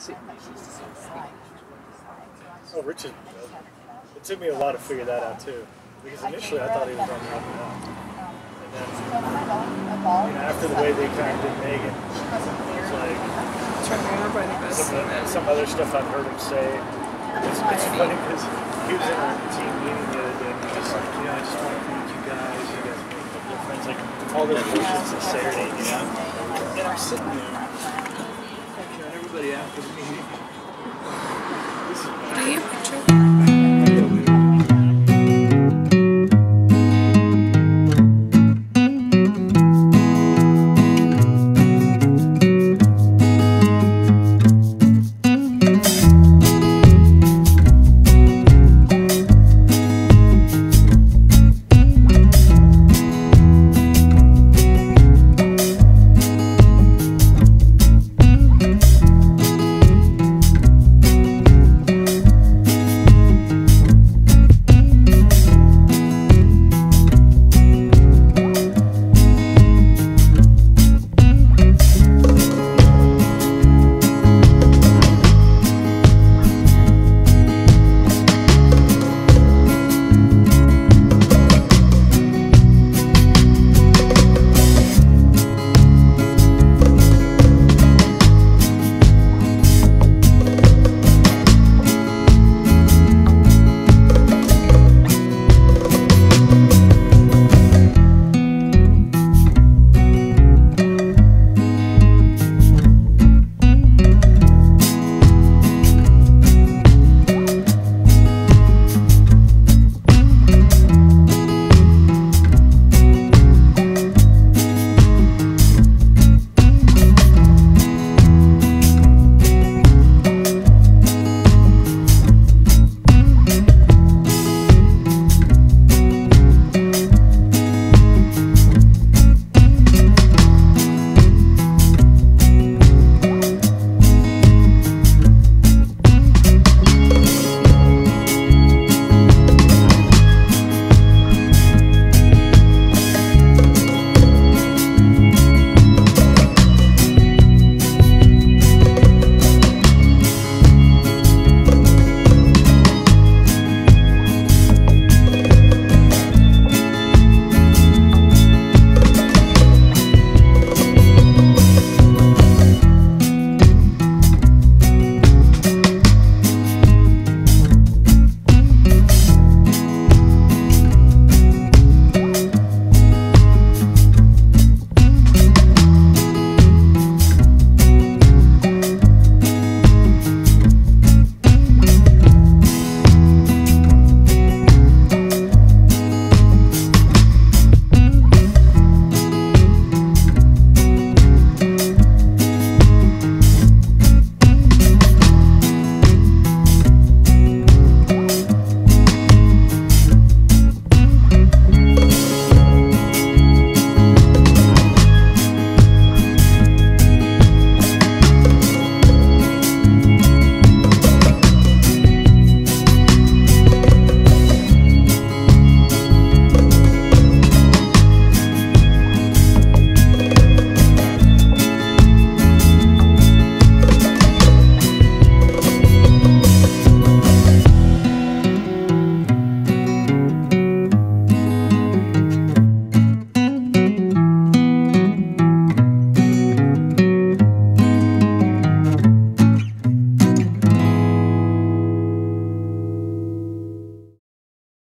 Oh, Richard. It took me a while to figure that out too, because initially I thought he was on the up and up. And then, you know, after the way they kind of did Megan, it's like some, some other stuff I've heard him say. It's, it's funny because he was in a team meeting the other day and he was just like, you I just want to thank you guys. You guys make a difference. Like all this bullshit sincerity, you know. And I'm sitting there, after the meeting. This is Do you picture?